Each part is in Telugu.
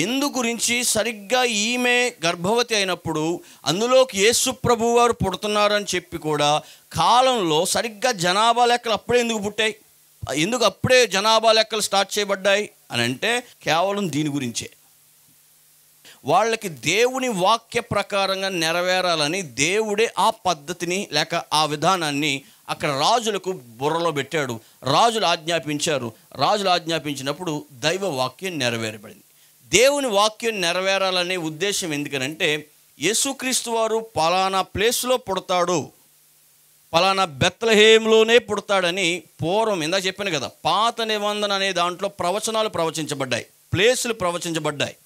ఎందు గురించి సరిగ్గా ఈమె గర్భవతి అయినప్పుడు అందులోకి యేసు ప్రభు వారు పుడుతున్నారని చెప్పి కూడా కాలంలో సరిగ్గా జనాభా లెక్కలు అప్పుడే ఎందుకు పుట్టాయి? ఎందుకు అప్పుడే జనాభా లెక్కలు స్టార్ట్ చేయబడ్డాయి అని అంటే కేవలం దీని గురించే. వాళ్ళకి దేవుని వాక్య ప్రకారంగా నెరవేరాలని దేవుడే ఆ పద్ధతిని లేక ఆ విధానాన్ని అక్కడ రాజులకు బుర్రలో పెట్టాడు. రాజులు ఆజ్ఞాపించారు. రాజులు ఆజ్ఞాపించినప్పుడు దైవ వాక్యం నెరవేరబడింది. దేవుని వాక్యం నెరవేరాలనే ఉద్దేశం ఎందుకనంటే యేసుక్రీస్తు వారు పలానా ప్లేస్లో పుడతాడు. పలానా బెత్తలహేయంలోనే పుడతాడని పూర్వం ఇందా చెప్పాను కదా పాత నిబంధన అనే దాంట్లో ప్రవచనాలు ప్రవచించబడ్డాయి ప్లేసులు ప్రవచించబడ్డాయి.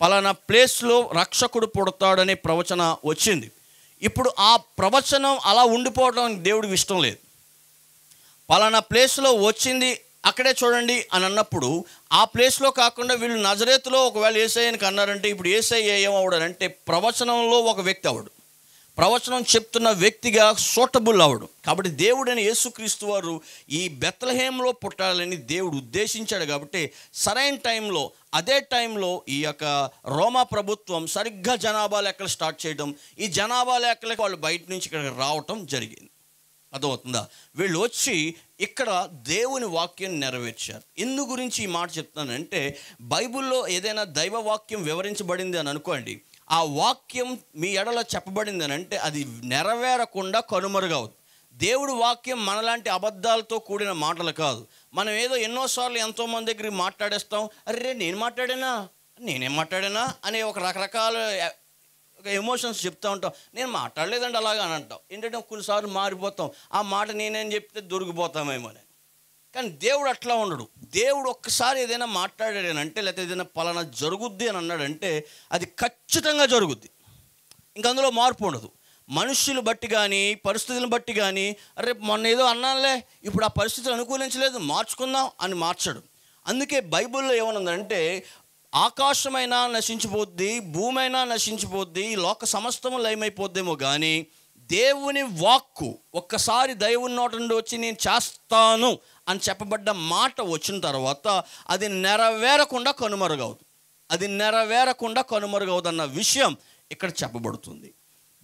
పలానా ప్లేస్లో రక్షకుడు పుడతాడనే ప్రవచన వచ్చింది. ఇప్పుడు ఆ ప్రవచనం అలా ఉండిపోవడానికి దేవుడికి ఇష్టం లేదు. పలానా ప్లేస్లో వచ్చింది అక్కడే చూడండి అని అన్నప్పుడు ఆ ప్లేస్లో కాకుండా వీళ్ళు నజరేతులో ఒకవేళ ఏసఐనికి అన్నారంటే ఇప్పుడు ఏసఐ ఏమవుడారంటే ప్రవచనంలో ఒక వ్యక్తి అవడు. ప్రవచనం చెప్తున్న వ్యక్తిగా సూటబుల్ అవడు. కాబట్టి దేవుడైన యేసుక్రీస్తు వారు ఈ బెత్లహేంలో పుట్టాలని దేవుడు ఉద్దేశించాడు కాబట్టి సరైన టైంలో అదే టైంలో ఈ యొక్క రోమా ప్రభుత్వం సరిగ్గా జనాభా లెక్కలు స్టార్ట్ చేయడం ఈ జనాభా లెక్కలకు వాళ్ళు బయట నుంచి ఇక్కడికి రావటం జరిగింది. అర్థమవుతుందా? వీళ్ళు వచ్చి ఇక్కడ దేవుని వాక్యం నెరవేర్చారు. ఎందు గురించి ఈ మాట చెప్తున్నానంటే బైబిల్లో ఏదైనా దైవ వాక్యం వివరించబడింది అని అనుకోండి ఆ వాక్యం మీ ఎడలో చెప్పబడింది అని అంటే అది నెరవేరకుండా కనుమరుగవుతుంది. దేవుడు వాక్యం మనలాంటి అబద్ధాలతో కూడిన మాటలు కాదు. మనం ఏదో ఎన్నోసార్లు ఎంతోమంది దగ్గరికి మాట్లాడేస్తాం అరే నేను మాట్లాడానా? నేనేం మాట్లాడానా? అనే ఒక రకరకాల ఒక ఎమోషన్స్ చెప్తా ఉంటాం. నేను మాట్లాడలేదండి అలాగా అని అంటాం. ఏంటంటే కొన్నిసార్లు మారిపోతాం. ఆ మాట నేనేం చెప్తే దొరికిపోతామేమో అని. కానీ దేవుడు అట్లా ఉండడు. దేవుడు ఒక్కసారి ఏదైనా మాట్లాడాడనంటే లేకపోతే ఏదైనా పలానా జరుగుద్ది అని అన్నాడంటే అది ఖచ్చితంగా జరుగుద్ది. ఇంక అందులో మార్పు ఉండదు. మనుషులు బట్టి కానీ పరిస్థితులను బట్టి కానీ రేపు మొన్న ఏదో అన్నానులే ఇప్పుడు ఆ పరిస్థితులు అనుకూలించలేదు మార్చుకుందాం అని మార్చడు. అందుకే బైబిల్లో ఏమనుందంటే ఆకాశమైనా నశించిపోద్ది భూమైనా నశించిపోద్ది లోక సమస్తము లయమైపోద్దేమో కానీ దేవుని వాక్కు ఒక్కసారి దైవుని నోట నుండి వచ్చి నేను చేస్తాను అని చెప్పబడ్డ మాట వచ్చిన తర్వాత అది నెరవేరకుండా కనుమరుగవుతుంది. అది నెరవేరకుండా కనుమరుగవుదన్న విషయం ఇక్కడ చెప్పబడుతుంది.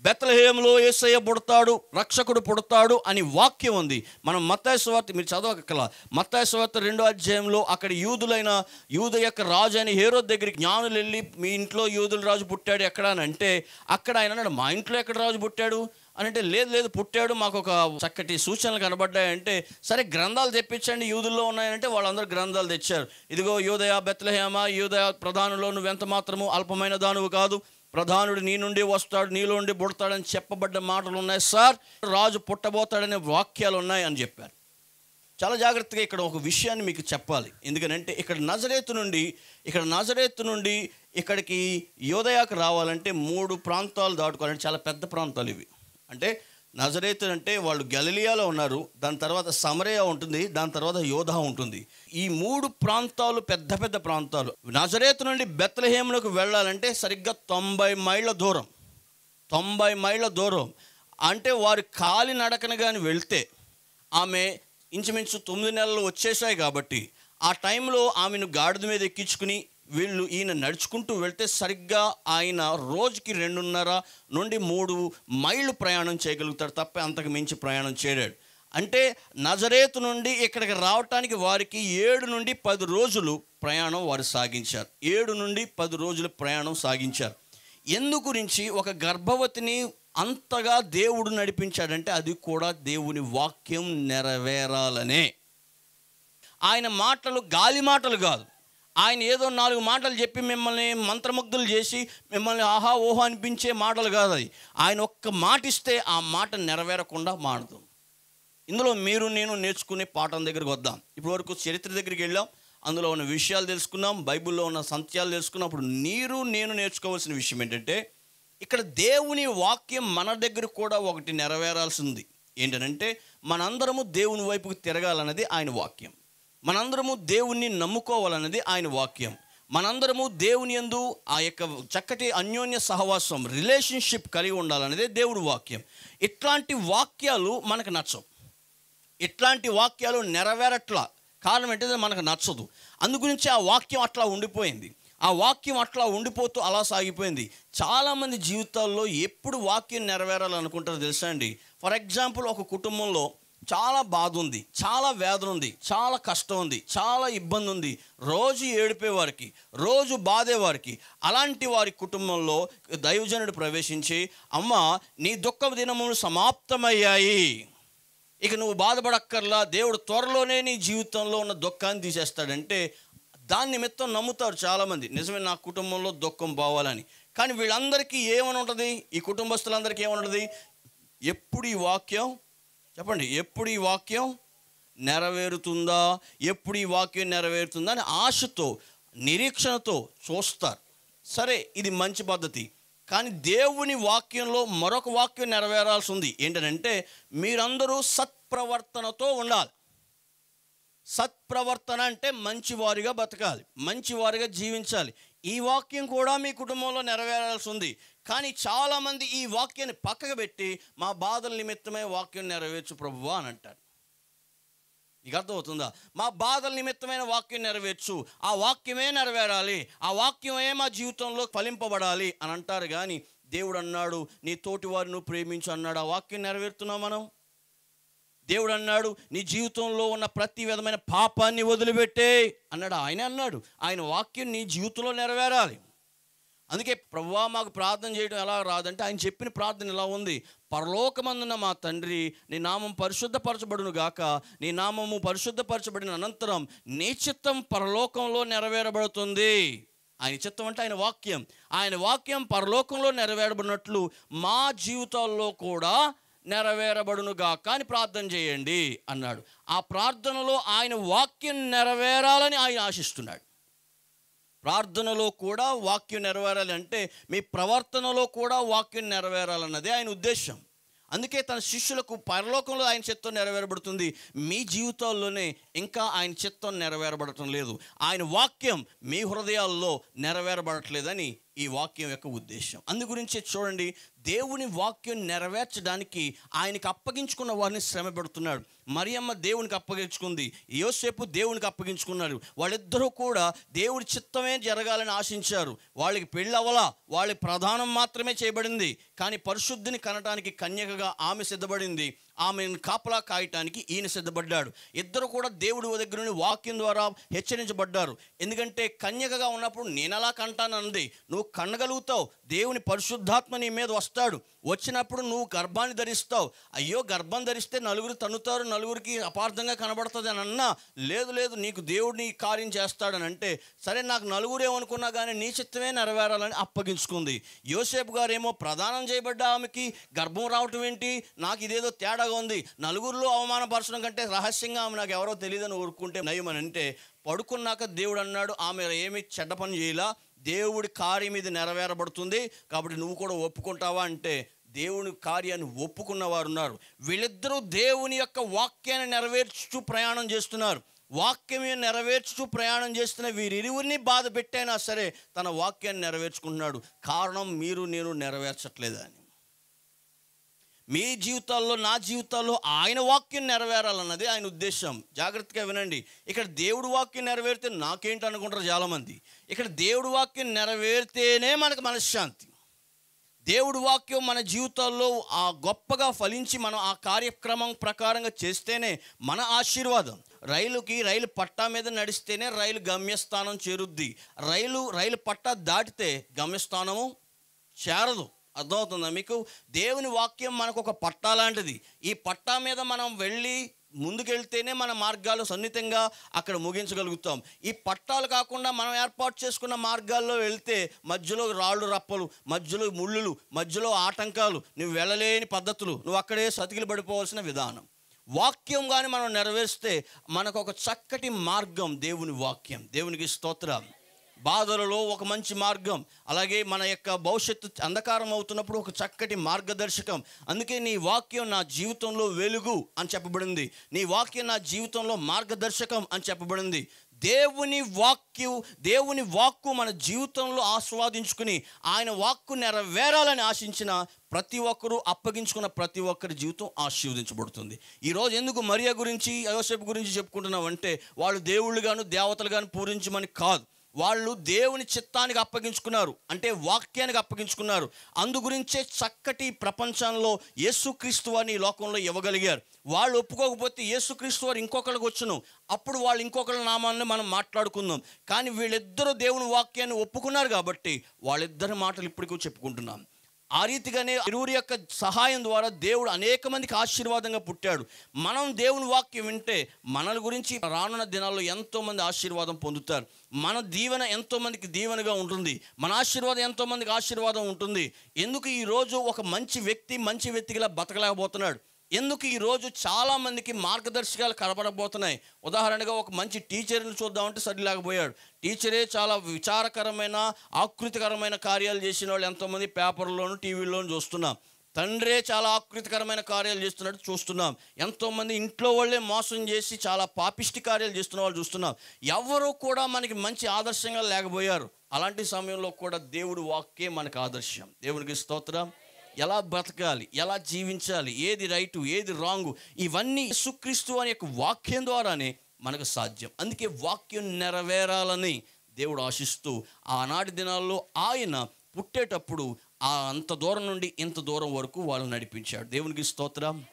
బెత్తలహేయంలో ఏసయ్య పుడతాడు రక్షకుడు పుడతాడు అని వాక్యం ఉంది. మనం మత్తాయి మీరు చదవకల మత్తాయస్వార్త రెండో అధ్యాయంలో అక్కడ యూదులైన యూద యొక్క రాజు అని హేరో దగ్గరికి జ్ఞానులు వెళ్ళి మీ ఇంట్లో యూదుల రాజు పుట్టాడు ఎక్కడ? అని అంటే అక్కడ ఆయన అన్నాడు మా ఇంట్లో ఎక్కడ రాజు పుట్టాడు? అని అంటే లేదు లేదు పుట్టాడు మాకు ఒక చక్కటి సూచనలు కనబడ్డాయంటే సరే గ్రంథాలు తెప్పించండి యూదుల్లో ఉన్నాయంటే వాళ్ళందరూ గ్రంథాలు తెచ్చారు. ఇదిగో యూదయ బెత్లహేమ యూదయ ప్రధానులో నువ్వెంత మాత్రము అల్పమైన దానువు కాదు. ప్రధానుడు నీ నుండి వస్తాడు నీలో నుండి పుడతాడని చెప్పబడ్డ మాటలు ఉన్నాయి సార్. రాజు పుట్టబోతాడనే వాక్యాలు ఉన్నాయి అని చెప్పారు. చాలా జాగ్రత్తగా ఇక్కడ ఒక విషయాన్ని మీకు చెప్పాలి. ఎందుకనంటే ఇక్కడ నజరేతు నుండి ఇక్కడ నజరేతు నుండి ఇక్కడికి యోదయాకు రావాలంటే మూడు ప్రాంతాలు దాటుకోవాలంటే చాలా పెద్ద ప్రాంతాలు ఇవి. అంటే నజరేతు అంటే వాళ్ళు గలిలియాలో ఉన్నారు దాని తర్వాత సమరయ ఉంటుంది దాని తర్వాత యోధా ఉంటుంది. ఈ మూడు ప్రాంతాలు పెద్ద పెద్ద ప్రాంతాలు. నజరేతు నుండి బెత్లహేములకు వెళ్ళాలంటే సరిగ్గా తొంభై మైళ్ళ దూరం. తొంభై మైళ్ళ దూరం. అంటే వారు కాలి నడకన కానీ వెళ్తే ఆమె ఇంచుమించు తొమ్మిది నెలలు వచ్చేసాయి కాబట్టి ఆ టైంలో ఆమెను గాడిద మీద ఎక్కించుకుని వీళ్ళు ఈయన నడుచుకుంటూ వెళ్తే సరిగ్గా ఆయన రోజుకి రెండున్నర నుండి మూడు మైళ్ళు ప్రయాణం చేయగలుగుతాడు తప్ప అంతకు మించి ప్రయాణం చేయలేడు. అంటే నజరేతు నుండి ఇక్కడికి రావటానికి వారికి ఏడు నుండి పది రోజులు ప్రయాణం వారు సాగించారు. ఏడు నుండి పది రోజులు ప్రయాణం సాగించారు. ఎందు గురించి ఒక గర్భవతిని అంతగా దేవుడు నడిపించాడంటే అది కూడా దేవుని వాక్యం నెరవేరాలనే. ఆయన మాటలు గాలి మాటలు కాదు. ఆయన ఏదో నాలుగు మాటలు చెప్పి మిమ్మల్ని మంత్రముగ్ధులు చేసి మిమ్మల్ని ఆహా ఓహో అనిపించే మాటలు కాదు అది. ఆయన ఒక్క మాట ఇస్తే ఆ మాట నెరవేరకుండా మాడదు ఇందులో మీరు నేను నేర్చుకునే పాఠం దగ్గరికి వద్దాం. ఇప్పటి వరకు చరిత్ర దగ్గరికి వెళ్ళాం. అందులో ఉన్న విషయాలు తెలుసుకున్నాం. బైబిల్లో ఉన్న సత్యాలు తెలుసుకున్నాం. అప్పుడు మీరు నేను నేర్చుకోవాల్సిన విషయం ఏంటంటే ఇక్కడ దేవుని వాక్యం మన దగ్గర కూడా ఒకటి నెరవేరాల్సి ఉంది ఏంటంటే మనందరము దేవుని వైపుకు తిరగాలన్నది ఆయన వాక్యం. మనందరము దేవుణ్ణి నమ్ముకోవాలన్నది ఆయన వాక్యం. మనందరము దేవుని యందు ఆ యొక్క చక్కటి అన్యోన్య సహవాసం రిలేషన్షిప్ కలిగి ఉండాలన్నదే దేవుడి వాక్యం. ఇట్లాంటి వాక్యాలు మనకు నచ్చవు. ఇట్లాంటి వాక్యాలు నెరవేరట్లా. కారణం ఏంటంటే మనకు నచ్చదు. అందుగురించి ఆ వాక్యం అట్లా ఉండిపోయింది. ఆ వాక్యం అట్లా ఉండిపోతూ అలా సాగిపోయింది. చాలామంది జీవితాల్లో ఎప్పుడు వాక్యం నెరవేరాలనుకుంటారో తెలుసా అండి? ఫర్ ఎగ్జాంపుల్ ఒక కుటుంబంలో చాలా బాధ ఉంది చాలా వేదన ఉంది చాలా కష్టం ఉంది చాలా ఇబ్బంది ఉంది రోజు ఏడిపే వారికి రోజు బాధే వారికి అలాంటి వారి కుటుంబంలో దైవజనుడు ప్రవేశించి అమ్మ నీ దుఃఖ దినములు సమాప్తమయ్యాయి. ఇక నువ్వు బాధపడక్కర్లా దేవుడు త్వరలోనే నీ జీవితంలో ఉన్న దుఃఖాన్ని తీసేస్తాడంటే దాని నిమిత్తం నమ్ముతారు చాలామంది. నిజమే నా కుటుంబంలో దుఃఖం పోవాలని. కానీ వీళ్ళందరికీ ఏమని ఉంటుంది ఈ కుటుంబస్తులందరికీ ఏమని ఉంటుంది ఎప్పుడు ఈ వాక్యం చెప్పండి ఎప్పుడు ఈ వాక్యం నెరవేరుతుందా? ఎప్పుడు ఈ వాక్యం నెరవేరుతుందా అని ఆశతో నిరీక్షణతో చూస్తారు. సరే ఇది మంచి పద్ధతి. కానీ దేవుని వాక్యంలో మరొక వాక్యం నెరవేరాల్సి ఉంది. ఏంటంటే మీరందరూ సత్ప్రవర్తనతో ఉండాలి. సత్ప్రవర్తన అంటే మంచివారిగా బతకాలి మంచివారిగా జీవించాలి. ఈ వాక్యం కూడా మీ కుటుంబంలో నెరవేరాల్సి ఉంది. కానీ చాలామంది ఈ వాక్యాన్ని పక్కకు పెట్టి మా బాధల నిమిత్తమే వాక్యం నెరవేర్చు ప్రభువా అని అంటారు. నీకు అర్థమవుతుందా? మా బాధల నిమిత్తమైన వాక్యం నెరవేర్చు. ఆ వాక్యమే నెరవేరాలి. ఆ వాక్యమే మా జీవితంలో ఫలింపబడాలి అని అంటారు కానీ దేవుడు అన్నాడు నీ తోటి వారిని ప్రేమించు అన్నాడు. ఆ వాక్యం నెరవేరుతున్నాం మనం? దేవుడు అన్నాడు నీ జీవితంలో ఉన్న ప్రతి విధమైన పాపాన్ని వదిలిపెట్టే అన్నాడు. ఆయన అన్నాడు ఆయన వాక్యం నీ జీవితంలో నెరవేరాలి. అందుకే ప్రభువా మాకు ప్రార్థన చేయడం ఎలా రాదంటే ఆయన చెప్పిన ప్రార్థన ఇలా ఉంది. పరలోకమందున మా తండ్రి నీ నామం పరిశుద్ధపరచబడును గాక. నీ నామము పరిశుద్ధపరచబడిన అనంతరం నీ చిత్తం పరలోకంలో నెరవేరబడుతుంది. ఆయన చిత్తం అంటే ఆయన వాక్యం. ఆయన వాక్యం పరలోకంలో నెరవేరబడినట్లు మా జీవితాల్లో కూడా నెరవేరబడును గాక అని ప్రార్థన చేయండి అన్నాడు. ఆ ప్రార్థనలో ఆయన వాక్యం నెరవేరాలని ఆయన ఆశిస్తున్నాడు. ప్రార్థనలో కూడా వాక్యం నెరవేరాలి అంటే మీ ప్రవర్తనలో కూడా వాక్యం నెరవేరాలన్నదే ఆయన ఉద్దేశం. అందుకే తన శిష్యులకు పరలోకంలో ఆయన చిత్తం నెరవేరబడుతుంది. మీ జీవితాల్లోనే ఇంకా ఆయన చిత్తం నెరవేరబడటం లేదు. ఆయన వాక్యం మీ హృదయాల్లో నెరవేరబడట్లేదని ఈ వాక్యం యొక్క ఉద్దేశం. అందు గురించి చూడండి దేవుని వాక్యం నెరవేర్చడానికి ఆయనకి అప్పగించుకున్న వారిని శ్రమ పెడుతున్నాడు మరియమ్మ దేవునికి అప్పగించుకుంది. యోసేపు దేవునికి అప్పగించుకున్నారు వాళ్ళిద్దరూ కూడా దేవుడి చిత్తమే జరగాలని ఆశించారు. వాళ్ళకి పెళ్ళవలా వాళ్ళ ప్రధానం మాత్రమే చేయబడింది. కానీ పరిశుద్ధిని కనటానికి కన్యకగా ఆమె సిద్ధపడింది. ఆమెను కాపలా కాయటానికి ఈయన సిద్ధపడ్డాడు. ఇద్దరు కూడా దేవుడి దగ్గర నుండి వాక్యం ద్వారా హెచ్చరించబడ్డారు. ఎందుకంటే కన్యకగా ఉన్నప్పుడు నేను అలా కంటానంది నువ్వు కనగలుగుతావు. దేవుని పరిశుద్ధాత్మ నీ మీద వస్తాడు. వచ్చినప్పుడు నువ్వు గర్భాన్ని ధరిస్తావు. అయ్యో గర్భం ధరిస్తే నలుగురు తన్నుతారు నలుగురికి అపార్థంగా కనబడుతుంది అని అన్నా లేదు లేదు నీకు దేవుడు నీ కార్యం చేస్తాడని అంటే సరే నాకు నలుగురు ఏమనుకున్నా కానీ నీ చిత్తమే నెరవేరాలని అప్పగించుకుంది. యోసేపు గారేమో ప్రదానం చేయబడ్డ ఆమెకి గర్భం రావటం ఏంటి? నాకు ఇదేదో తేడాగా ఉంది. నలుగురిలో అవమానపరచడం కంటే రహస్యంగా ఆమె నాకు ఎవరో తెలియదని ఊరుకుంటే నయమని అంటే పడుకున్నాక దేవుడు అన్నాడు ఆమె ఏమి చెడ్డ పని చేయలా. దేవుడి కార్యం ఇది నెరవేరబడుతుంది. కాబట్టి నువ్వు కూడా ఒప్పుకుంటావా? అంటే దేవుని కార్యాన్ని ఒప్పుకున్న వారు ఉన్నారు వీళ్ళిద్దరూ దేవుని యొక్క వాక్యాన్ని నెరవేర్చుతూ ప్రయాణం చేస్తున్నారు. వాక్యమే నెరవేర్చుచూ ప్రయాణం చేస్తున్న వీరిరువురిని బాధ పెట్టైనా సరే తన వాక్యాన్ని నెరవేర్చుకుంటున్నాడు. కారణం మీరు నేను నెరవేర్చట్లేదని. మీ జీవితాల్లో నా జీవితాల్లో ఆయన వాక్యం నెరవేరాలన్నది ఆయన ఉద్దేశం. జాగ్రత్తగా వినండి. ఇక్కడ దేవుడు వాక్యం నెరవేరితే నాకేంటి అనుకుంటారు చాలామంది. ఇక్కడ దేవుడు వాక్యం నెరవేరితేనే మనకు మనశ్శాంతి. దేవుడు వాక్యం మన జీవితాల్లో ఆ గొప్పగా ఫలించి మనం ఆ కార్యక్రమం ప్రకారంగా చేస్తేనే మన ఆశీర్వాదం. రైలుకి రైలు పట్టా మీద నడిస్తేనే రైలు గమ్యస్థానం చేరుద్ది. రైలు రైలు పట్టా దాటితే గమ్యస్థానము చేరదు. అర్థమవుతుందా మీకు? దేవుని వాక్యం మనకు ఒక పట్టా లాంటిది. ఈ పట్టా మీద మనం వెళ్ళి ముందుకెళ్తేనే మన మార్గాలు సన్నిహితంగా అక్కడ ముగించగలుగుతాం. ఈ పట్టాలు కాకుండా మనం ఏర్పాటు చేసుకున్న మార్గాల్లో వెళ్తే మధ్యలో రాళ్ళు రప్పలు మధ్యలో ముళ్ళులు మధ్యలో ఆటంకాలు నువ్వు వెళ్ళలేని పద్ధతులు నువ్వు అక్కడే సతికిలు పడిపోవాల్సిన విధానం. వాక్యం కానీ మనం నెరవేరిస్తే మనకు ఒక చక్కటి మార్గం దేవుని వాక్యం. దేవునికి స్తోత్రం. బాధలలో ఒక మంచి మార్గం. అలాగే మన యొక్క భవిష్యత్తు అంధకారం అవుతున్నప్పుడు ఒక చక్కటి మార్గదర్శకం. అందుకే నీ వాక్యం నా జీవితంలో వెలుగు అని చెప్పబడింది. నీ వాక్యం నా జీవితంలో మార్గదర్శకం అని చెప్పబడింది. దేవుని వాక్యు దేవుని వాక్కు మన జీవితంలో ఆస్వాదించుకుని ఆయన వాక్కు నెరవేరాలని ఆశించిన ప్రతి ఒక్కరూ అప్పగించుకున్న ప్రతి ఒక్కరి జీవితం ఆశీర్వదించబడుతుంది. ఈరోజు ఎందుకు మరియా గురించి యోసేపు గురించి చెప్పుకుంటున్నామంటే వాళ్ళు దేవుళ్ళు గాను దేవతలు గాను పూరించమని కాదు. వాళ్ళు దేవుని చిత్తానికి అప్పగించుకున్నారు. అంటే వాక్యానికి అప్పగించుకున్నారు. అందు గురించే చక్కటి ప్రపంచంలో యేసుక్రీస్తు వారిని లోకంలో ఇవ్వగలిగారు. వాళ్ళు ఒప్పుకోకపోతే యేసుక్రీస్తు వారు ఇంకొకరికి వచ్చును. అప్పుడు వాళ్ళు ఇంకొకరి నామాన్ని మనం మాట్లాడుకుందాం. కానీ వీళ్ళిద్దరూ దేవుని వాక్యాన్ని ఒప్పుకున్నారు కాబట్టి వాళ్ళిద్దరి మాటలు ఇప్పటికీ చెప్పుకుంటున్నాం. ఆ రీతిగానే ఇరువురి యొక్క సహాయం ద్వారా దేవుడు అనేక మందికి ఆశీర్వాదంగా పుట్టాడు. మనం దేవుని వాక్యం వింటే మనల గురించి రానున్న దినాల్లో ఎంతోమంది ఆశీర్వాదం పొందుతారు. మన దీవెన ఎంతోమందికి దీవెనగా ఉంటుంది. మన ఆశీర్వాదం ఎంతోమందికి ఆశీర్వాదం ఉంటుంది. ఎందుకు ఈరోజు ఒక మంచి వ్యక్తి మంచి వ్యక్తిగా బతకలేకపోతున్నాడు? ఎందుకు ఈరోజు చాలామందికి మార్గదర్శకాలు కనబడబోతున్నాయి? ఉదాహరణగా ఒక మంచి టీచర్ని చూద్దామంటే సరిలేకపోయాడు టీచరే చాలా విచారకరమైన ఆకృతికరమైన కార్యాలు చేసిన వాళ్ళు ఎంతోమంది పేపర్లోను టీవీలోను చూస్తున్నాం. తండ్రే చాలా ఆకృతికరమైన కార్యాలు చేస్తున్నట్టు చూస్తున్నాం. ఎంతోమంది ఇంట్లో వాళ్ళే మోసం చేసి చాలా పాపిష్టి కార్యాలు చేస్తున్న వాళ్ళు చూస్తున్నాం. ఎవరు కూడా మనకి మంచి ఆదర్శంగా లేకపోయారు. అలాంటి సమయంలో కూడా దేవుడు వాక్యే మనకు ఆదర్శం. దేవునికి స్తోత్రం. ఎలా బ్రతకాలి ఎలా జీవించాలి ఏది రైటు ఏది రాంగు ఇవన్నీ సుక్రీస్తు అనే యొక్క వాక్యం ద్వారానే మనకు సాధ్యం. అందుకే వాక్యం నెరవేరాలని దేవుడు ఆశిస్తూ ఆనాటి దినాల్లో ఆయన పుట్టేటప్పుడు ఆ అంత దూరం నుండి ఇంత దూరం వరకు వాళ్ళు నడిపించాడు. దేవునికి స్తోత్రం.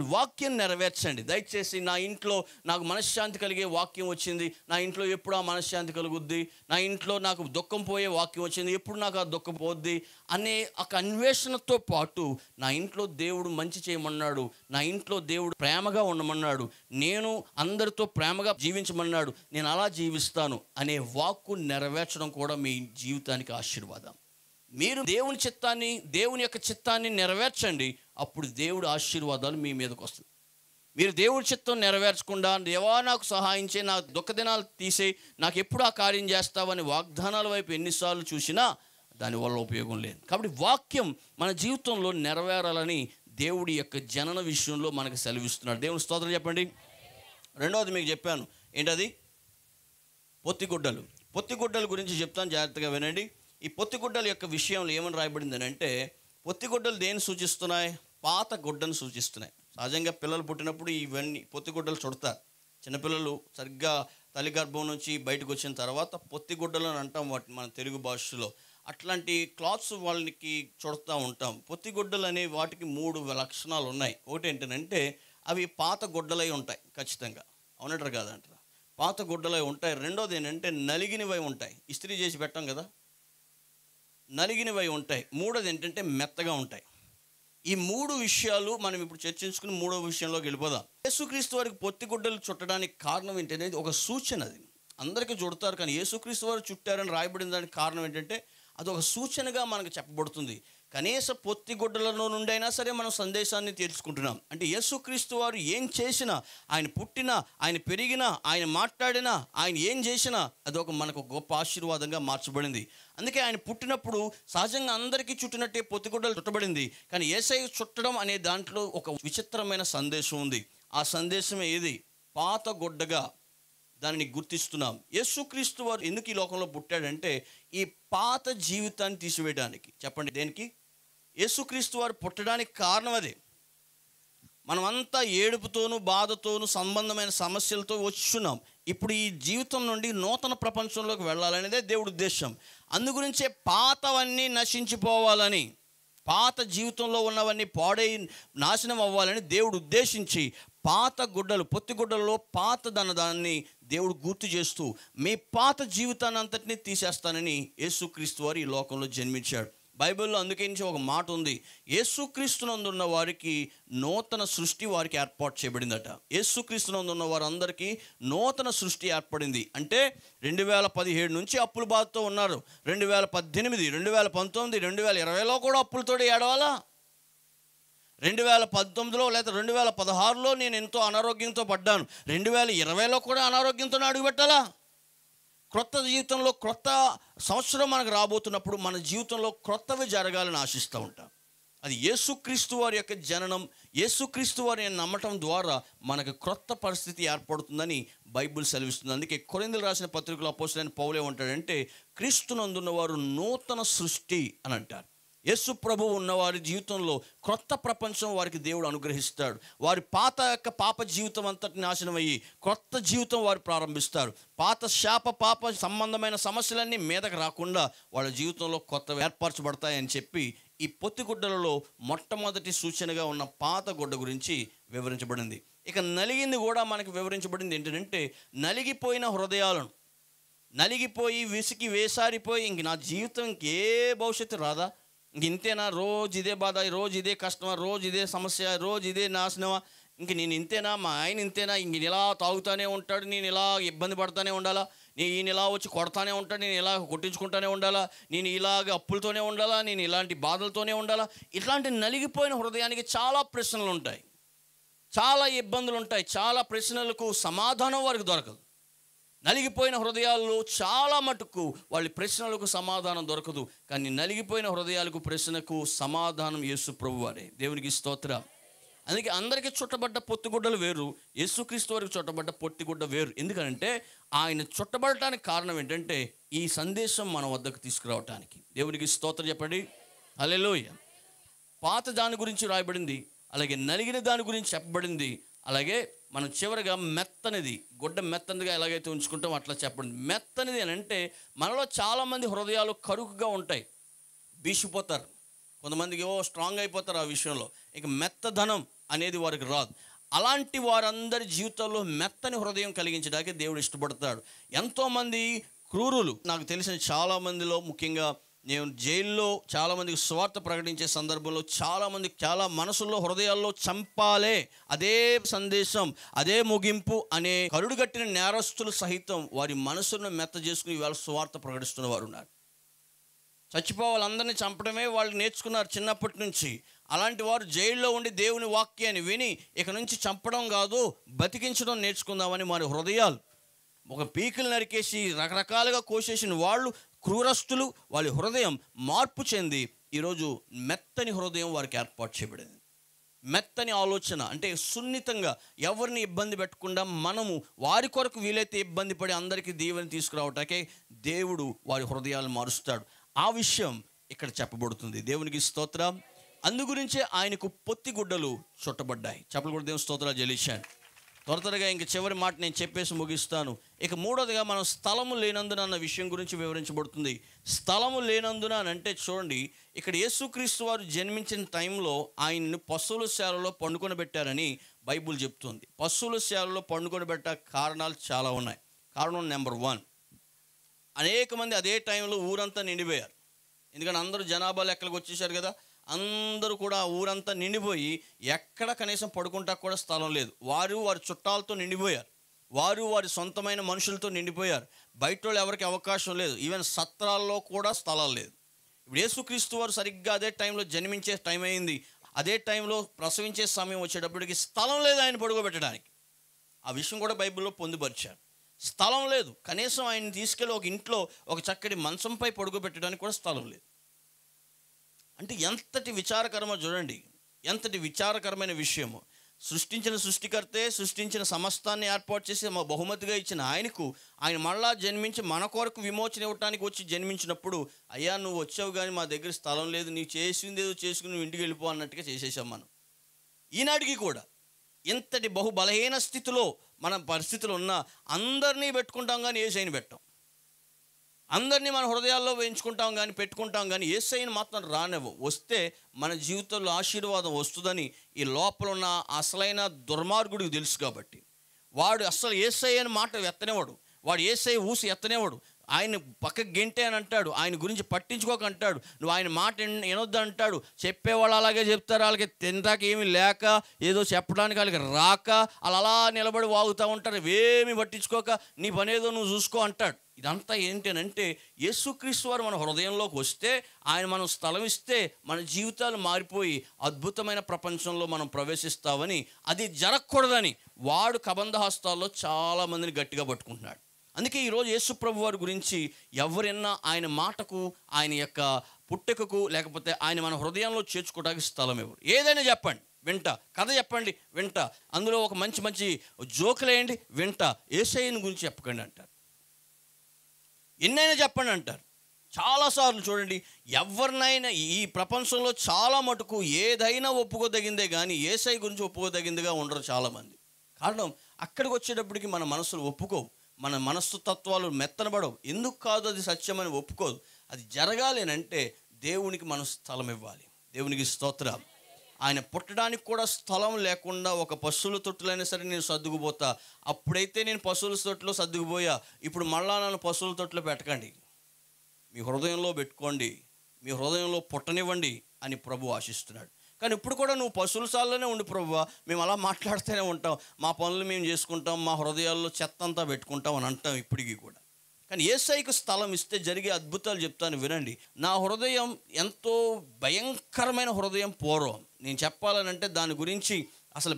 వాక్యం నెరవేర్చండి. దయచేసి నా ఇంట్లో నాకు మనశ్శాంతి కలిగే వాక్యం వచ్చింది. నా ఇంట్లో ఎప్పుడు ఆ మనశ్శాంతి కలుగుద్ది. నా ఇంట్లో నాకు దుఃఖం పోయే వాక్యం వచ్చింది. ఎప్పుడు నాకు ఆ దుఃఖం పోద్ది అనే ఒక అన్వేషణతో పాటు నా ఇంట్లో దేవుడు మంచి చేయమన్నాడు. నా ఇంట్లో దేవుడు ప్రేమగా ఉండమన్నాడు. నేను అందరితో ప్రేమగా జీవించమన్నాడు. నేను అలా జీవిస్తాను అనే వాక్కు నెరవేర్చడం కూడా మీ జీవితానికి ఆశీర్వాదం. మీరు దేవుని చిత్తాన్ని దేవుని యొక్క చిత్తాన్ని నెరవేర్చండి అప్పుడు దేవుడు ఆశీర్వాదాలు మీ మీదకి వస్తుంది. మీరు దేవుడి చిత్తం నెరవేర్చకుండా దేవా నాకు సహాయం చేయి నా దుఃఖదినాలు తీసే నాకు ఎప్పుడు ఆ కార్యం చేస్తావని వాగ్దానాల వైపు ఎన్నిసార్లు చూసినా దానివల్ల ఉపయోగం లేదు. కాబట్టి వాక్యం మన జీవితంలో నెరవేరాలని దేవుడి యొక్క జనన విషయంలో మనకు సెలవిస్తున్నాడు. దేవుని స్తోత్రం చెప్పండి. రెండవది మీకు చెప్పాను. ఏంటది? పొత్తిగుడ్డలు. పొత్తిగుడ్డల గురించి చెప్తాను జాగ్రత్తగా వినండి. ఈ పొత్తిగుడ్డల యొక్క విషయంలో ఏమని రాయబడింది అంటే పొత్తిగుడ్డలు దేని సూచిస్తున్నాయి? పాత గుడ్డను సూచిస్తున్నాయి. సహజంగా పిల్లలు పుట్టినప్పుడు ఇవన్నీ పొత్తిగుడ్డలు చుడతారు. చిన్నపిల్లలు సరిగ్గా తల్లి గర్భం నుంచి బయటకు వచ్చిన తర్వాత పొత్తిగుడ్డలు అని అంటాం వాటిని మన తెలుగు భాషలో. అట్లాంటి క్లాత్స్ వాళ్ళకి చుడతా ఉంటాం. పొత్తిగుడ్డలు అనే వాటికి మూడు లక్షణాలు ఉన్నాయి. ఒకటి ఏంటంటే అవి పాత గుడ్డలై ఉంటాయి ఖచ్చితంగా. అవునంటారు కాదంటారా? పాత గుడ్డలై ఉంటాయి. రెండోది ఏంటంటే నలిగినవై ఉంటాయి. ఇస్త్రీ చేసి పెట్టాం కదా? నలిగినవి ఉంటాయి. మూడోది ఏంటంటే మెత్తగా ఉంటాయి. ఈ మూడు విషయాలు మనం ఇప్పుడు చర్చించుకుని మూడో విషయంలోకి వెళ్ళిపోదాం. యేసుక్రీస్తు వారికి పొత్తిగుడ్డలు చుట్టడానికి కారణం ఏంటనేది ఒక సూచన అది. అందరికీ చుడతారు కానీ యేసుక్రీస్తు వారు చుట్టారని రాయబడిన దానికి కారణం ఏంటంటే అది ఒక సూచనగా మనకు చెప్పబడుతుంది. కనీస పొత్తిగుడ్డలలో నుండి అయినా సరే మనం సందేశాన్ని తెలుసుకుంటున్నాం అంటే యేసుక్రీస్తు వారు ఏం చేసినా ఆయన పుట్టినా ఆయన పెరిగినా ఆయన మాట్లాడినా ఆయన ఏం చేసినా అది ఒక మనకు గొప్ప ఆశీర్వాదంగా మార్చబడింది. అందుకే ఆయన పుట్టినప్పుడు సహజంగా అందరికీ చుట్టినట్టే పొత్తిగుడ్డలు చుట్టబడింది. కానీ ఏసై చుట్టడం అనే దాంట్లో ఒక విచిత్రమైన సందేశం ఉంది. ఆ సందేశం ఏది? పాత గుడ్డగా దానిని గుర్తిస్తున్నాం. యేసుక్రీస్తు వారు ఎందుకు ఈ లోకంలో పుట్టాడంటే ఈ పాత జీవితాన్ని తీసివేయడానికి. చెప్పండి దేనికి? యేసుక్రీస్తు వారు పుట్టడానికి కారణం అదే. మనమంతా ఏడుపుతోనూ బాధతోనూ సంబంధమైన సమస్యలతో వచ్చున్నాం. ఇప్పుడు ఈ జీవితం నుండి నూతన ప్రపంచంలోకి వెళ్ళాలనేదే దేవుడి ఉద్దేశం. అందుగురించే పాతవన్నీ నశించిపోవాలని పాత జీవితంలో ఉన్నవన్నీ పాడై నాశనం అవ్వాలని దేవుడు ఉద్దేశించి పాత గుడ్డలు పొత్తి గుడ్డల్లో పాత దాన్ని దేవుడు గుర్తు చేస్తూ మీ పాత జీవితాన్ని అంతటినీ తీసేస్తానని యేసుక్రీస్తు వారు ఈ లోకంలో జన్మించాడు. బైబిల్లో అందుకే ఒక మాట ఉంది. యేసుక్రీస్తునందున్న వారికి నూతన సృష్టి వారికి ఏర్పాటు చేయబడిందట. యేసుక్రీస్తునందున్న వారందరికీ నూతన సృష్టి ఏర్పడింది. అంటే రెండు వేల పదిహేడు నుంచి అప్పుల బాధతో ఉన్నారు. రెండు వేల పద్దెనిమిది రెండు వేల పంతొమ్మిది రెండు వేల ఇరవైలో కూడా అప్పులతోటి ఏడవాలా? రెండు వేల పంతొమ్మిదిలో లేదా రెండు వేల పదహారులో నేను ఎంతో అనారోగ్యంతో పడ్డాను. రెండు వేల ఇరవైలో కూడా అనారోగ్యంతో అడుగుపెట్టాలా క్రొత్త జీవితంలో క్రొత్త సంవత్సరం మనకు రాబోతున్నప్పుడు మన జీవితంలో క్రొత్తవి జరగాలని ఆశిస్తూ ఉంటాం. అది యేసుక్రీస్తు వారి యొక్క జననం యేసుక్రీస్తు వారిని నమ్మటం ద్వారా మనకు క్రొత్త పరిస్థితి ఏర్పడుతుందని బైబిల్ సెలవిస్తుంది. అందుకే కొరిందులు రాసిన పత్రికలు అపోసలైన పౌలే ఉంటాడంటే క్రీస్తునందున్న వారు నూతన సృష్టి అని అంటారు. యేసు ప్రభు ఉన్న వారి జీవితంలో క్రొత్త ప్రపంచం వారికి దేవుడు అనుగ్రహిస్తాడు. వారి పాత యొక్క పాప జీవితం అంతటి నాశనం అయ్యి క్రొత్త జీవితం వారు ప్రారంభిస్తారు. పాత శాప పాప సంబంధమైన సమస్యలన్నీ మీదకు రాకుండా వాళ్ళ జీవితంలో కొత్త ఏర్పరచబడతాయని చెప్పి ఈ పొత్తిగుడ్డలలో మొట్టమొదటి సూచనగా ఉన్న పాత గుడ్డ గురించి వివరించబడింది. ఇక నలిగింది కూడా మనకి వివరించబడింది ఏంటంటే నలిగిపోయిన హృదయాలను నలిగిపోయి విసికి వేసారిపోయి ఇంక నా జీవితం ఇంకే భవిష్యత్తు రాదా? ఇంతేనా? రోజు ఇదే బాధ రోజు ఇదే కష్టమా? రోజు ఇదే సమస్య రోజు ఇదే నాశనమా? ఇంక నేను ఇంతేనా? మా ఆయన ఇంతేనా? ఇంక ఇలా తాగుతానే ఉంటాడు? నేను ఇలా ఇబ్బంది పడతానే ఉండాలా? నేను ఈయన ఇలా వచ్చి కొడతానే ఉంటాడు? నేను ఇలా కొట్టించుకుంటానే ఉండాలా? నేను ఇలాగ అప్పులతోనే ఉండాలా? నేను ఇలాంటి బాధలతోనే ఉండాలా? ఇట్లాంటి నలిగిపోయిన హృదయానికి చాలా ప్రశ్నలు ఉంటాయి. చాలా ఇబ్బందులు ఉంటాయి. చాలా ప్రశ్నలకు సమాధానం వారికి దొరకదు. నలిగిపోయిన హృదయాల్లో చాలా మటుకు వాళ్ళ ప్రశ్నలకు సమాధానం దొరకదు. కానీ నలిగిపోయిన హృదయాలకు ప్రశ్నకు సమాధానం యేసు ప్రభువారే దేవునికి స్తోత్ర. అందుకే అందరికీ చుట్టబడ్డ పొత్తిగుడ్డలు వేరు యేసుక్రీస్తు వారికి చుట్టబడ్డ పొత్తిగుడ్డ వేరు. ఎందుకంటే ఆయన చుట్టబడటానికి కారణం ఏంటంటే ఈ సందేశం మన వద్దకు తీసుకురావటానికి. దేవునికి స్తోత్రం చెప్పండి. అలెలోయ పాత దాని గురించి రాయబడింది అలాగే నలిగిన దాని గురించి చెప్పబడింది అలాగే మనం చివరిగా మెత్తనిది గుడ్డ మెత్తనిదిగా ఎలాగైతే ఉంచుకుంటామో అట్లా చెప్పండి. మెత్తనిది అని అంటే మనలో చాలామంది హృదయాలు కరుకుగా ఉంటాయి. బీసిపోతారు. కొంతమందికి ఏవో స్ట్రాంగ్ అయిపోతారు ఆ విషయంలో. ఇక మెత్తధనం అనేది వారికి రాదు. అలాంటి వారందరి జీవితంలో మెత్తని హృదయం కలిగించడానికి దేవుడు ఇష్టపడతాడు. ఎంతోమంది క్రూరులు నాకు తెలిసిన చాలామందిలో ముఖ్యంగా నేను జైల్లో చాలామందికి స్వార్థ ప్రకటించే సందర్భంలో చాలామంది చాలా మనసుల్లో హృదయాల్లో చంపాలే. అదే సందేశం అదే ముగింపు అనే కరుడుగట్టిన నేరస్తులు సహితం వారి మనసును మెత్త చేసుకుని ఇవాళ స్వార్థ ప్రకటిస్తున్న వారు ఉన్నారు. చచ్చిపోవాలందరినీ చంపడమే వాళ్ళు నేర్చుకున్నారు చిన్నప్పటి నుంచి. అలాంటి వారు జైల్లో ఉండి దేవుని వాక్యాన్ని విని ఇక నుంచి చంపడం కాదు బతికించడం నేర్చుకుందామని వారి హృదయాలు. ఒక పీకులు నరికేసి రకరకాలుగా కోసేసిన వాళ్ళు క్రూరస్తులు వాళ్ళ హృదయం మార్పు చెంది ఈరోజు మెత్తని హృదయం వారికి ఏర్పాటు చేయబడింది. మెత్తని ఆలోచన అంటే సున్నితంగా ఎవరిని ఇబ్బంది పెట్టకుండా మనము వారి కొరకు వీలైతే ఇబ్బంది పడి అందరికీ దీవెని తీసుకురావటాకే దేవుడు వారి హృదయాలు మారుస్తాడు. ఆ విషయం ఇక్కడ చెప్పబడుతుంది. దేవునికి స్తోత్రం. అందు గురించే ఆయనకు పొత్తి గుడ్డలు చుట్టబడ్డాయి. చెప్పలు కూడా దేవుని స్తోత్రాలు? చెల్లించాను త్వర త్వరగా ఇంక చివరి మాట నేను చెప్పేసి ముగిస్తాను. ఇక మూడోదిగా మనం స్థలము లేనందున అన్న విషయం గురించి వివరించబడుతుంది. స్థలము లేనందున అని అంటే చూడండి ఇక్కడ యేసుక్రీస్తు వారు జన్మించిన టైంలో ఆయన్ని పశువుల శాలలో పండుకొని పెట్టారని బైబుల్ చెప్తుంది. పశువుల శాలలో పండుకొని పెట్ట కారణాలు చాలా ఉన్నాయి. కారణం నెంబర్ వన్. అనేక మంది అదే టైంలో ఊరంతా నిండిపోయారు. ఎందుకంటే అందరూ జనాభా లెక్కలకు వచ్చేసారు కదా. అందరూ కూడా ఊరంతా నిండిపోయి ఎక్కడ కనీసం పడుకుంటా కూడా స్థలం లేదు. వారు వారి చుట్టాలతో నిండిపోయారు. వారు వారి సొంతమైన మనుషులతో నిండిపోయారు. బయట వాళ్ళు ఎవరికి అవకాశం లేదు. ఈవెన్ సత్రాల్లో కూడా స్థలాలు లేదు. ఇప్పుడు యేసుక్రీస్తు వారు సరిగ్గా అదే టైంలో జన్మించే టైం అయింది. అదే టైంలో ప్రసవించే సమయం వచ్చేటప్పటికి స్థలం లేదు ఆయన పడుకోబెట్టడానికి. ఆ విషయం కూడా బైబిల్లో పొందుపరిచారు. స్థలం లేదు. కనీసం ఆయన తీసుకెళ్ళి ఒక ఇంట్లో ఒక చక్కటి మంచంపై పడుకోబెట్టడానికి కూడా స్థలం లేదు. అంటే ఎంతటి విచారకరమో చూడండి. ఎంతటి విచారకరమైన విషయము. సృష్టించిన సృష్టికర్తే సృష్టించిన సమస్తాన్ని ఏర్పాటు చేసి మా బహుమతిగా ఇచ్చిన ఆయనకు ఆయన మళ్ళా జన్మించి మన కొరకు విమోచన ఇవ్వటానికి వచ్చి జన్మించినప్పుడు అయ్యా నువ్వు వచ్చావు కానీ మా దగ్గర స్థలం లేదు నీవు చేసింది ఏదో చేసుకుని నువ్వు ఇంటికి వెళ్ళిపో అన్నట్టుగా చేసేసాం మనం. ఈనాటికి కూడా ఇంతటి బహు బలహీన స్థితిలో మన పరిస్థితులు ఉన్నా అందరినీ పెట్టుకుంటాం కానీ ఏసైని పెట్టాం. అందరినీ మన హృదయాల్లో వేయించుకుంటాం కానీ పెట్టుకుంటాం కానీ ఏసైని మాత్రం రానివ్వు. వస్తే మన జీవితంలో ఆశీర్వాదం వస్తుందని ఈ లోపల ఉన్న అసలైన దుర్మార్గుడికి తెలుసు కాబట్టి. వాడు అసలు ఏసై అని మాట ఎత్తనేవాడు వాడు ఏసై ఊసి ఎత్తనేవాడు ఆయన పక్కకి గెంటే అని అంటాడు. ఆయన గురించి పట్టించుకోక అంటాడు. నువ్వు ఆయన మాట వినొద్దు అంటాడు. చెప్పేవాళ్ళు అలాగే చెప్తారు. వాళ్ళకి తినడానికి ఏమి లేక ఏదో చెప్పడానికి వాళ్ళకి రాక వాళ్ళు అలా నిలబడి వాగుతూ ఉంటారు. ఏమి పట్టించుకోక నీ పనేదో నువ్వు చూసుకో అంటాడు. ఇదంతా ఏంటనంటే యేసుక్రీస్తు వారు మన హృదయంలోకి వస్తే ఆయన మనం స్థలం ఇస్తే మన జీవితాలు మారిపోయి అద్భుతమైన ప్రపంచంలో మనం ప్రవేశిస్తామని అది జరగకూడదని వాడు కబంధ హస్తాల్లో చాలామందిని గట్టిగా పట్టుకుంటున్నాడు. అందుకే ఈరోజు యేసుప్రభు వారి గురించి ఎవరైనా ఆయన మాటకు ఆయన యొక్క పుట్టుకకు లేకపోతే ఆయన మన హృదయంలో చేర్చుకోవడానికి స్థలం ఇవ్వరు ఏదైనా చెప్పండి వింట. కథ చెప్పండి వింట. అందులో ఒక మంచి మంచి జోకులేయండి వింట. ఏసైని గురించి చెప్పకండి అంటారు. ఎన్నైనా చెప్పండి అంటారు. చాలాసార్లు చూడండి ఎవరినైనా ఈ ప్రపంచంలో చాలా మటుకు ఏదైనా ఒప్పుకోదగిందే కానీ ఏసై గురించి ఒప్పుకోదగిందిగా ఉండరు చాలామంది. కారణం అక్కడికి వచ్చేటప్పటికి మన మనసులు ఒప్పుకోవు. మన మనస్సు తత్వాలు మెత్తనబడవు. ఎందుకు కాదు అది సత్యమని ఒప్పుకోదు. అది జరగాలి అని అంటే దేవునికి మనం స్థలం ఇవ్వాలి. దేవునికి స్తోత్రం ఆయన పుట్టడానికి కూడా స్థలం లేకుండా ఒక పశువుల తొట్టులైనా సరే నేను సర్దుకుపోతా. అప్పుడైతే నేను పశువుల తొట్టులో సర్దుకుపోయా. ఇప్పుడు మళ్ళా నన్ను పశువుల తొట్టులో పెట్టకండి. మీ హృదయంలో పెట్టుకోండి. మీ హృదయంలో పుట్టనివ్వండి అని ప్రభు ఆశిస్తున్నాడు. కానీ ఇప్పుడు కూడా నువ్వు పశువుల సాల్లోనే ఉండి ప్రభు మేము అలా మాట్లాడుతూనే ఉంటాం. మా పనులు మేము చేసుకుంటాం. మా హృదయాల్లో చెత్త అంతా పెట్టుకుంటాం అని అంటాం ఇప్పటికీ కూడా. కానీ ఏసైకి స్థలం ఇస్తే జరిగే అద్భుతాలు చెప్తాను వినండి. నా హృదయం ఎంతో భయంకరమైన హృదయం పూర్వం నేను చెప్పాలనంటే దాని గురించి అసలు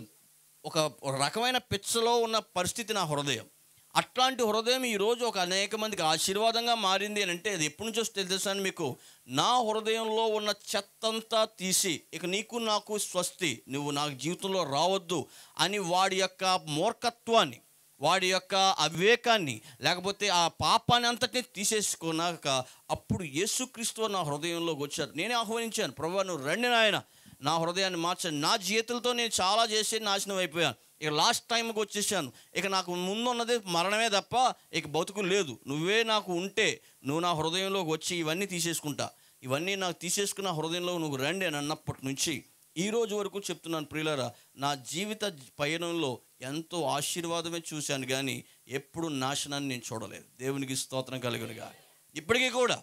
ఒక ఒక రకమైన పిచ్చలో ఉన్న పరిస్థితి నా హృదయం. అట్లాంటి హృదయం ఈరోజు ఒక అనేక మందికి ఆశీర్వాదంగా మారింది అని అంటే అది ఎప్పటి నుంచో తెలుసాను మీకు నా హృదయంలో ఉన్న చెత్తంతా తీసి ఇక నీకు నాకు స్వస్తి నువ్వు నాకు జీవితంలో రావద్దు అని వాడి యొక్క మూర్ఖత్వాన్ని వాడి యొక్క అవివేకాన్ని లేకపోతే ఆ పాపాన్ని అంతటిని తీసేసుకున్నాక అప్పుడు యేసుక్రీస్తు నా హృదయంలోకి వచ్చారు. నేనే ఆహ్వానించాను ప్రభు నువ్వు రండి నాయన నా హృదయాన్ని మార్చాను నా జీవితంతో నేను చాలా చేసి నాశనం అయిపోయాను. ఇక లాస్ట్ టైంకి వచ్చేసాను. ఇక నాకు ముందున్నది మరణమే తప్ప ఇక బతుకు లేదు. నువ్వే నాకు ఉంటే నువ్వు నా హృదయంలోకి వచ్చి ఇవన్నీ తీసేసుకుంటా. ఇవన్నీ నాకు తీసేసుకున్న హృదయంలో నువ్వు రండి అని అన్నప్పటి నుంచి ఈ రోజు వరకు చెప్తున్నాను ప్రియులరా నా జీవిత పయనంలో ఎంతో ఆశీర్వాదమే చూశాను కానీ ఎప్పుడు నాశనాన్ని నేను చూడలేదు. దేవునికి స్తోత్రం కలుగునుగా ఇప్పటికీ కూడా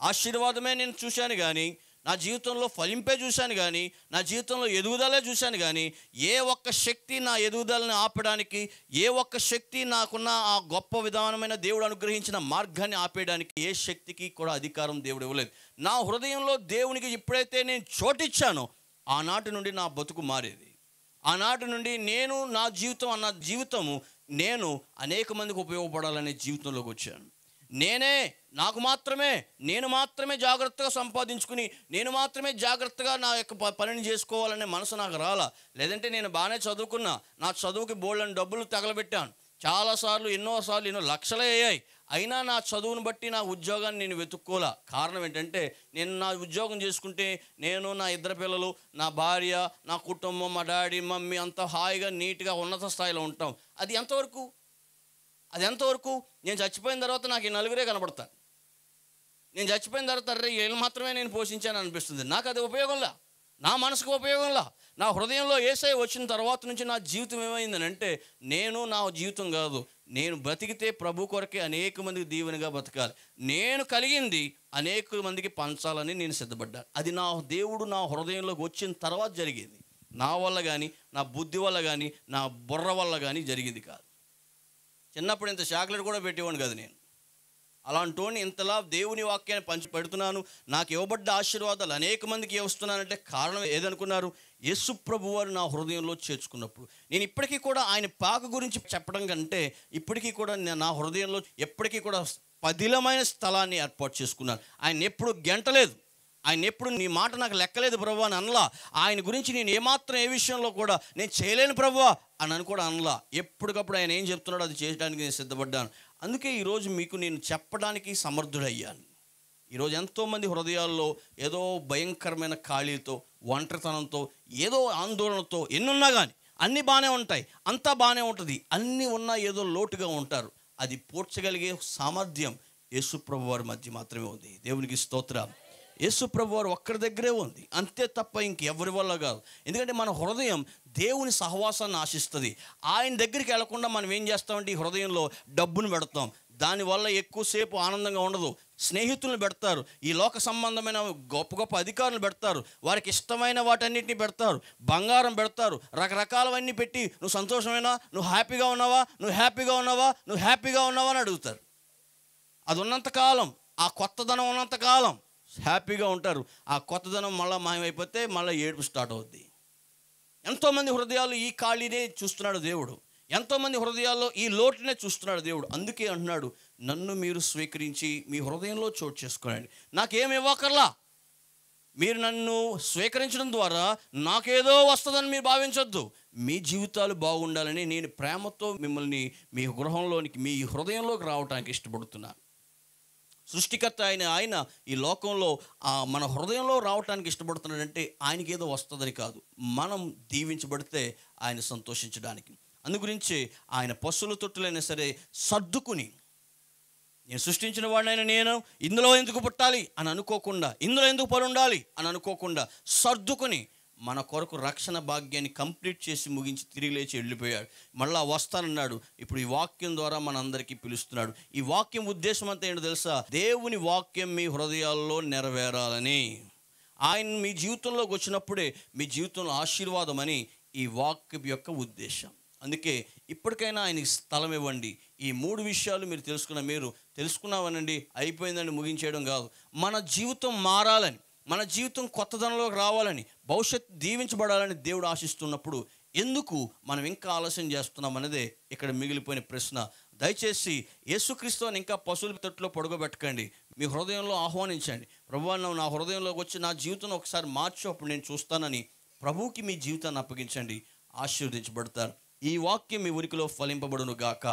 ఆశీర్వాదమే నేను చూశాను కానీ నా జీవితంలో ఫలింపే చూశాను కానీ నా జీవితంలో ఎదుగుదలే చూశాను కానీ ఏ ఒక్క శక్తి నా ఎదుగుదలని ఆపడానికి ఏ ఒక్క శక్తి నాకున్న ఆ గొప్ప విధానమైన దేవుడు అనుగ్రహించిన మార్గాన్ని ఆపేయడానికి ఏ శక్తికి కూడా అధికారం దేవుడు ఇవ్వలేదు. నా హృదయంలో దేవునికి ఎప్పుడైతే నేను చోటిచ్చానో ఆనాటి నుండి నా బతుకు మారేది. ఆనాటి నుండి నేను నా జీవితం అన్న జీవితము నేను అనేక మందికి ఉపయోగపడాలనే జీవితంలోకి వచ్చాను. నేనే నాకు మాత్రమే నేను మాత్రమే జాగ్రత్తగా సంపాదించుకుని నేను మాత్రమే జాగ్రత్తగా నా యొక్క ప- పనిని చేసుకోవాలనే మనసు నాకు రాలా. లేదంటే నేను బాగానే చదువుకున్నా. నా చదువుకి బోళ్ళని డబ్బులు తగలబెట్టాను. చాలాసార్లు ఎన్నోసార్లు ఎన్నో లక్షలే అయ్యాయి. అయినా నా చదువును బట్టి నా ఉద్యోగాన్ని నేను వెతుక్కోలా. కారణం ఏంటంటే నేను నా ఉద్యోగం చేసుకుంటే నేను నా ఇద్దరు పిల్లలు నా భార్య నా కుటుంబం మా డాడీ మమ్మీ అంతా హాయిగా నీట్గా ఉన్నత స్థాయిలో ఉంటాం. అది ఎంతవరకు? అది ఎంతవరకు? నేను చచ్చిపోయిన తర్వాత నాకు ఈ నలుగురే కనబడతాను నేను చచ్చిపోయిన తర్వాత అరే వీళ్ళు మాత్రమే నేను పోషించాను అనిపిస్తుంది. నాకు అది ఉపయోగంలా? నా మనసుకు ఉపయోగంలా? నా హృదయంలో ఏసై వచ్చిన తర్వాత నుంచి నా జీవితం ఏమైందని అంటే నేను నా జీవితం కాదు. నేను బ్రతికితే ప్రభు కొరకే అనేక మందికి దీవెనగా బతకాలి నేను కలిగింది అనేక మందికి పంచాలని నేను సిద్ధపడ్డాను అది నా దేవుడు నా హృదయంలోకి వచ్చిన తర్వాత జరిగింది. నా వల్ల కానీ నా బుద్ధి వల్ల కానీ నా బుర్ర వల్ల కానీ జరిగింది కాదు. చిన్నప్పుడు ఇంత చాక్లెట్ కూడా పెట్టేవాడిని కదా నేను. అలాంటోని ఇంతలా దేవుని వాక్యాన్ని పంచి పెడుతున్నాను. నాకు ఇవ్వబడ్డ ఆశీర్వాదాలు అనేక మందికి ఇస్తున్నానంటే కారణం ఏదనుకున్నారు? యేసు ప్రభు వారు నా హృదయంలో చేర్చుకున్నప్పుడు. నేను ఇప్పటికీ కూడా ఆయన పాక గురించి చెప్పడం కంటే ఇప్పటికీ కూడా నా హృదయంలో ఎప్పటికీ కూడా పదిలమైన స్థలాన్ని ఏర్పాటు చేసుకున్నాను. ఆయన ఎప్పుడు గెంటలేదు. ఆయన ఎప్పుడు నీ మాట నాకు లెక్కలేదు ప్రభు అని అనలా. ఆయన గురించి నేను ఏమాత్రం ఏ విషయంలో కూడా నేను చేయలేను ప్రభు అని అని కూడా అనలా. ఎప్పటికప్పుడు ఆయన ఏం చెప్తున్నాడో అది చేయడానికి నేను సిద్ధపడ్డాను. అందుకే ఈరోజు మీకు నేను చెప్పడానికి సమర్థుడయ్యాను. ఈరోజు ఎంతోమంది హృదయాల్లో ఏదో భయంకరమైన ఖాళీతో ఒంటరితనంతో ఏదో ఆందోళనతో ఎన్నున్నా కానీ అన్నీ బాగానే ఉంటాయి. అంతా బాగానే ఉంటుంది. అన్నీ ఉన్నా ఏదో లోటుగా ఉంటారు. అది పోడ్చగలిగే సామర్థ్యం యేసుప్రభు వారి మధ్య మాత్రమే ఉంది. దేవునికి స్తోత్రం. యేసుప్రభు వారు ఒక్కరి దగ్గరే ఉంది. అంతే తప్ప ఇంకెవరి వల్ల కాదు. ఎందుకంటే మన హృదయం దేవుని సహవాసాన్ని ఆశిస్తుంది. ఆయన దగ్గరికి వెళ్ళకుండా మనం ఏం చేస్తామంటే ఈ హృదయంలో డబ్బును పెడతాం. దానివల్ల ఎక్కువసేపు ఆనందంగా ఉండదు. స్నేహితులను పెడతారు. ఈ లోక సంబంధమైన గొప్ప గొప్ప అధికారులు పెడతారు. వారికి ఇష్టమైన వాటన్నిటిని పెడతారు. బంగారం పెడతారు. రకరకాలవన్నీ పెట్టి నువ్వు సంతోషమైనా? నువ్వు హ్యాపీగా ఉన్నావా? నువ్వు హ్యాపీగా ఉన్నావా? నువ్వు హ్యాపీగా ఉన్నావా అని అడుగుతారు. అది ఉన్నంతకాలం ఆ కొత్తదనం ఉన్నంతకాలం హ్యాపీగా ఉంటారు. ఆ కొత్తదనం మళ్ళీ మాయమైపోతే మళ్ళీ ఏడుపు స్టార్ట్ అవుద్ది. ఎంతోమంది హృదయాలు ఈ ఖాళీనే చూస్తున్నాడు దేవుడు. ఎంతోమంది హృదయాల్లో ఈ లోటునే చూస్తున్నాడు దేవుడు. అందుకే అంటున్నాడు నన్ను మీరు స్వీకరించి మీ హృదయంలో చోటు చేసుకోండి. నాకేం ఇవ్వకర్లా? మీరు నన్ను స్వీకరించడం ద్వారా నాకేదో వస్తుందని మీరు భావించొద్దు. మీ జీవితాలు బాగుండాలని నేను ప్రేమతో మిమ్మల్ని మీ గృహంలోనికి మీ హృదయంలోకి రావడానికి ఇష్టపడుతున్నాను. సృష్టికర్త అయిన ఆయన ఈ లోకంలో ఆ మన హృదయంలో రావటానికి ఇష్టపడుతున్నాడంటే ఆయనకి ఏదో వస్తుందని కాదు. మనం దీవించబడితే ఆయన సంతోషించడానికి. అందు గురించి ఆయన పశువుల తొట్టులైనా సరే సర్దుకుని నేను సృష్టించిన వాడినైనా నేను ఇందులో ఎందుకు పుట్టాలి? అని అనుకోకుండా ఇందులో ఎందుకు పని ఉండాలి అని అనుకోకుండా సర్దుకొని మన కొరకు రక్షణ భాగ్యాన్ని కంప్లీట్ చేసి ముగించి తిరిగి లేచి వెళ్ళిపోయాడు. మళ్ళా వస్తానన్నాడు. ఇప్పుడు ఈ వాక్యం ద్వారా మనందరికీ పిలుస్తున్నాడు. ఈ వాక్యం ఉద్దేశం అంతా ఏంటో తెలుసా? దేవుని వాక్యం మీ హృదయాల్లో నెరవేరాలని. ఆయన మీ జీవితంలోకి వచ్చినప్పుడే మీ జీవితంలో ఆశీర్వాదం అని ఈ వాక్యం యొక్క ఉద్దేశం. అందుకే ఇప్పటికైనా ఆయనకి స్థలం ఇవ్వండి. ఈ మూడు విషయాలు మీరు తెలుసుకున్న మీరు తెలుసుకున్నామనండి అయిపోయిందని ముగించేయడం కాదు. మన జీవితం మారాలని మన జీవితం కొత్తదనంలోకి రావాలని భవిష్యత్తు దీవించబడాలని దేవుడు ఆశిస్తున్నప్పుడు ఎందుకు మనం ఇంకా ఆలస్యం చేస్తున్నాం అనేదే ఇక్కడ మిగిలిపోయిన ప్రశ్న. దయచేసి యేసుక్రీస్తు అని ఇంకా పశువుల తొట్టులో పొడగబెట్టకండి మీ హృదయంలో ఆహ్వానించండి. ప్రభు నా హృదయంలోకి వచ్చి నా జీవితం ఒకసారి మార్చు అప్పుడు నేను చూస్తానని ప్రభువుకి మీ జీవితాన్ని అప్పగించండి. ఆశీర్వదించబడతారు. ఈ వాక్యం మీ ఉనికిలో ఫలింపబడును గాక.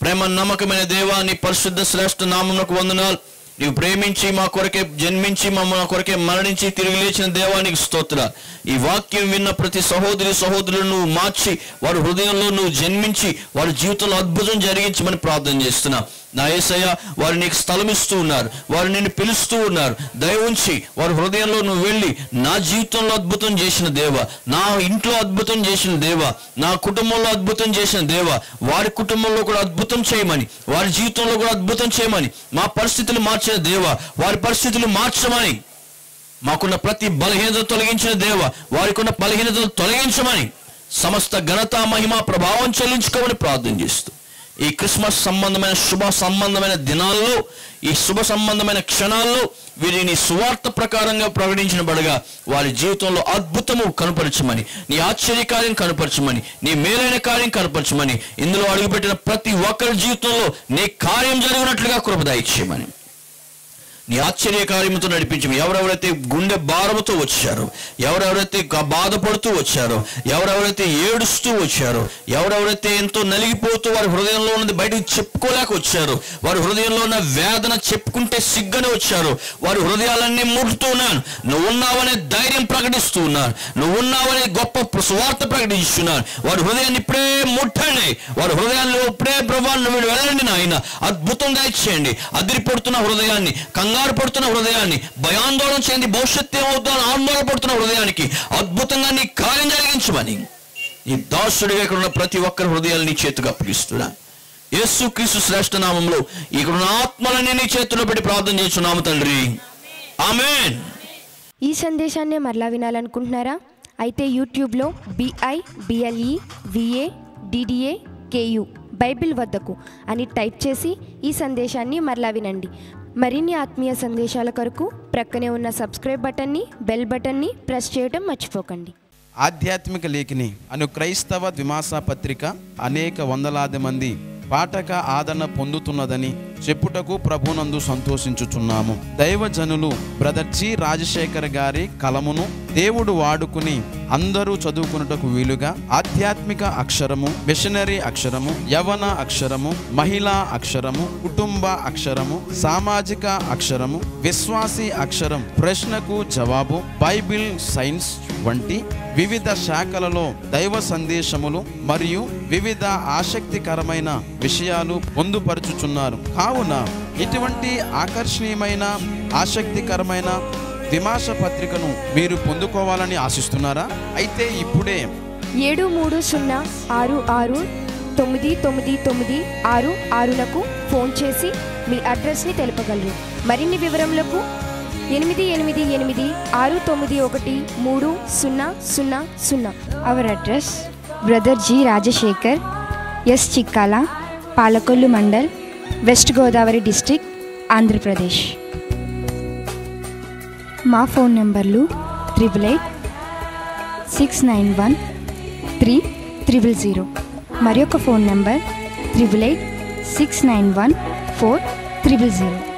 ప్రేమ నమ్మకమైన దేవా నీ పరిశుద్ధ శ్రేష్ఠ నామమునకు వందనాలు. నీవు ప్రేమించి మా కొరకే జన్మించి మా కొరకే మరణించి తిరిగి లేచిన దేవానికి స్తోత్ర. ఈ వాక్యం విన్న ప్రతి సహోదరి సహోదరులను నువ్వు మార్చి వారి హృదయంలో నువ్వు జన్మించి వారి జీవితంలో అద్భుతం జరిగించమని ప్రార్థన చేస్తున్నావు నా ఏసయ్య వారు నీకు స్థలం ఇస్తూ ఉన్నారు. వారు నిన్ను పిలుస్తూ ఉన్నారు. దయ ఉంచి వారి హృదయంలో నువ్వు వెళ్ళి నా జీవితంలో అద్భుతం చేసిన దేవ నా ఇంట్లో అద్భుతం చేసిన దేవ నా కుటుంబంలో అద్భుతం చేసిన దేవ వారి కుటుంబంలో కూడా అద్భుతం చేయమని వారి జీవితంలో కూడా అద్భుతం చేయమని మా పరిస్థితులు మార్చిన దేవ వారి పరిస్థితులు మార్చమని మాకున్న ప్రతి బలహీనత తొలగించిన దేవ వారికున్న బలహీనతను బలహీనతలు తొలగించమని సమస్త ఘనత మహిమ ప్రభావం చెల్లించుకోమని ప్రార్థన చేస్తూ. ఈ క్రిస్మస్ సంబంధమైన శుభ సంబంధమైన దినాల్లో ఈ శుభ సంబంధమైన క్షణాల్లో వీరిని సువార్త ప్రకారంగా ప్రకటించబడగా వారి జీవితంలో అద్భుతము కనపరచమని నీ ఆశ్చర్యకార్యం కనపరచమని నీ మేలైన కార్యం కనపరచమని ఇందులో అడుగుపెట్టిన ప్రతి ఒక్కరి జీవితంలో నీ కార్యం జరిగినట్లుగా కృపదాయిచ్చేయమని నీ ఆశ్చర్య కార్యముతో నడిపించము. ఎవరెవరైతే గుండె భారముతో వచ్చారో ఎవరెవరైతే బాధపడుతూ వచ్చారో ఎవరెవరైతే ఏడుస్తూ వచ్చారో ఎవరెవరైతే ఎంతో నలిగిపోతూ వారి హృదయంలో ఉన్నది బయటకు చెప్పుకోలేక వచ్చారు వారి హృదయంలో ఉన్న వేదన చెప్పుకుంటే సిగ్గని వచ్చారు వారి హృదయాలన్నీ ముడుతున్నాను నువ్వు ఉన్నావనే ధైర్యం ప్రకటిస్తూ ఉన్నాను. నువ్వు ఉన్నావనే గొప్ప ప్ర- సువార్త వారి హృదయాన్ని ఇప్పుడే ముట్టండి. వారి హృదయాల్లో ఇప్పుడే ప్రభావం వెళ్ళండి నాయన. అద్భుతంగా దయచేయండి అదిరిపడుతున్న హృదయాన్ని కంగారు పడుతున్న హృదయాన్ని భయాందోళన చేయండి భవిష్యత్తు ఏమవుతుందో ఆందోళన పడుతున్న హృదయానికి అద్భుతంగా నీ కార్యం జరిగించమని. ఈ దాసుడిగా ఇక్కడ ఉన్న ప్రతి ఒక్కరి హృదయాన్ని నీ చేతిగా అప్పగిస్తున్నా యేసు క్రీస్తు శ్రేష్ఠ నామంలో ఇక్కడ ఉన్న ఆత్మలని నీ చేతిలో పెట్టి ప్రార్థన చేస్తున్నాము తండ్రి. ఆమెన్. ఈ సందేశాన్ని మరలా వినాలనుకుంటున్నారా? అయితే యూట్యూబ్లో B I B L E V A D D A K U bible వద్దకు అని టైప్ చేసి ఈ సందేశాన్ని మరలా వినండి. మరిన్ని ఆత్మీయ సందేశాల కొరకు ప్రక్కనే ఉన్న సబ్స్క్రైబ్ బటన్ని బెల్ బటన్ని ప్రెస్ చేయడం మర్చిపోకండి. ఆధ్యాత్మిక లేఖిని అను క్రైస్తవ ద్విమాస పత్రిక అనేక వందలాది మంది పాఠక ఆదరణ పొందుతున్నదని చెప్పుటకు ప్రభునందు సంతోషించుచున్నాము. దైవజనులు బ్రదర్ జి రాజశేఖర్ గారి కలమును దేవుడు వాడుకుని అందరూ చదువుకున్నటకు వీలుగా ఆధ్యాత్మిక అక్షరము మిషనరీ అక్షరము యవన అక్షరము మహిళా అక్షరము కుటుంబ అక్షరము సామాజిక అక్షరము విశ్వాసి అక్షరం ప్రశ్నకు జవాబు బైబిల్ సైన్స్ వంటి వివిధ శాఖలలో దైవ సందేశములు మరియు వివిధ ఆసక్తికరమైన విషయాలు పొందుపరుచుచున్నారు. కావున ఇటువంటి ఆకర్షణీయమైన ఆసక్తికరమైన విమాస పత్రికను మీరు పొందుకోవాలని ఆశిస్తున్నారా? అయితే ఇప్పుడే. ఏడు మూడు సున్నా ఆరు ఆరు తొమ్మిది తొమ్మిది తొమ్మిది ఆరు ఆరులకు ఫోన్ చేసి మీ అడ్రస్ని తెలుపగలరు. మరిన్ని వివరములకు ఎనిమిది ఎనిమిది ఎనిమిది ఆరు తొమ్మిది ఒకటి మూడు సున్నా సున్నా సున్నా. Our address brother G Rajasekhar S Chikkala Palakollu mandal west Godavari district Andhra Pradesh మా ఫోన్ నెంబర్లు triple eight six nine one three triple zero. మరి ఒక phone number triple eight six nine one four triple zero.